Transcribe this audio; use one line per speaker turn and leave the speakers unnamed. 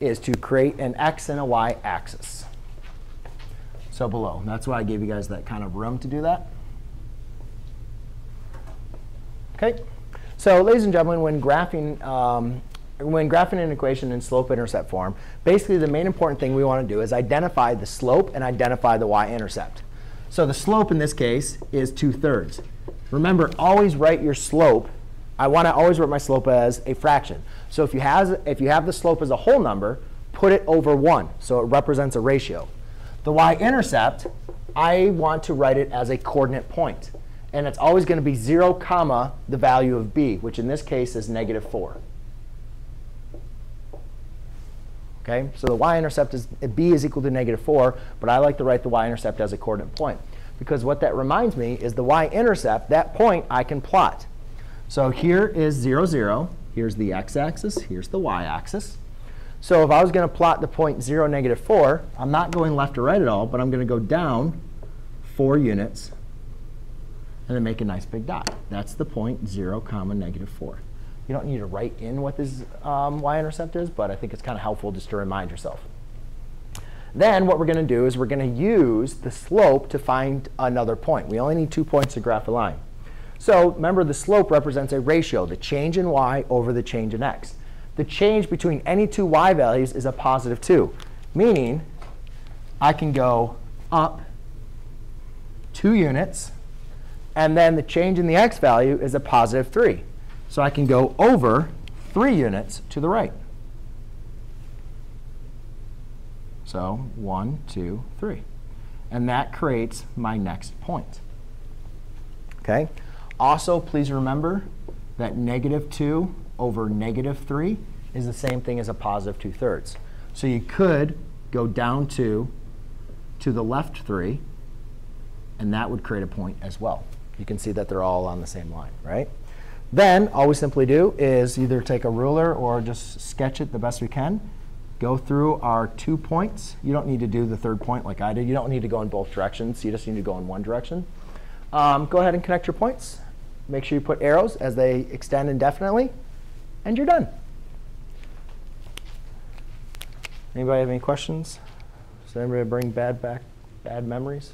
is to create an x and a y axis. So below. That's why I gave you guys that kind of room to do that. OK? So ladies and gentlemen, when graphing, um, when graphing an equation in slope-intercept form, basically the main important thing we want to do is identify the slope and identify the y-intercept. So the slope in this case is 2 thirds. Remember, always write your slope. I want to always write my slope as a fraction. So if you, have, if you have the slope as a whole number, put it over 1. So it represents a ratio. The y-intercept, I want to write it as a coordinate point. And it's always going to be 0, comma, the value of b, which in this case is negative 4. Okay, so the y-intercept is b is equal to negative 4, but I like to write the y-intercept as a coordinate point. Because what that reminds me is the y-intercept, that point I can plot. So here is 0, 0. Here's the x-axis. Here's the y-axis. So if I was going to plot the point 0, negative 4, I'm not going left or right at all, but I'm going to go down 4 units and then make a nice big dot. That's the point 0, comma, negative 4. You don't need to write in what this um, y-intercept is, but I think it's kind of helpful just to remind yourself. Then what we're going to do is we're going to use the slope to find another point. We only need two points to graph a line. So remember, the slope represents a ratio, the change in y over the change in x the change between any two y values is a positive 2, meaning I can go up 2 units, and then the change in the x value is a positive 3. So I can go over 3 units to the right. So 1, 2, 3. And that creates my next point. Okay. Also, please remember that negative 2 over negative 3 is the same thing as a positive 2 thirds. So you could go down 2 to the left 3, and that would create a point as well. You can see that they're all on the same line, right? Then all we simply do is either take a ruler or just sketch it the best we can. Go through our two points. You don't need to do the third point like I did. You don't need to go in both directions. You just need to go in one direction. Um, go ahead and connect your points. Make sure you put arrows as they extend indefinitely and you're done. Anybody have any questions? Does anybody bring bad back, bad memories?